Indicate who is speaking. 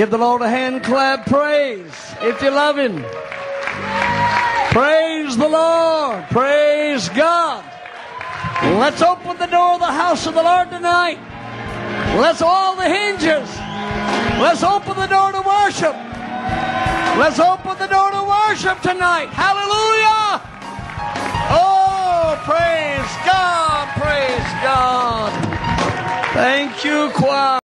Speaker 1: Give the Lord a hand clap praise if you love Him. Praise the Lord. Praise God. Let's open the door of the house of the Lord tonight. Let's all the hinges. Let's open the door to worship. Let's open the door to worship tonight. Hallelujah. Oh, praise God. Praise God. Thank you, choir.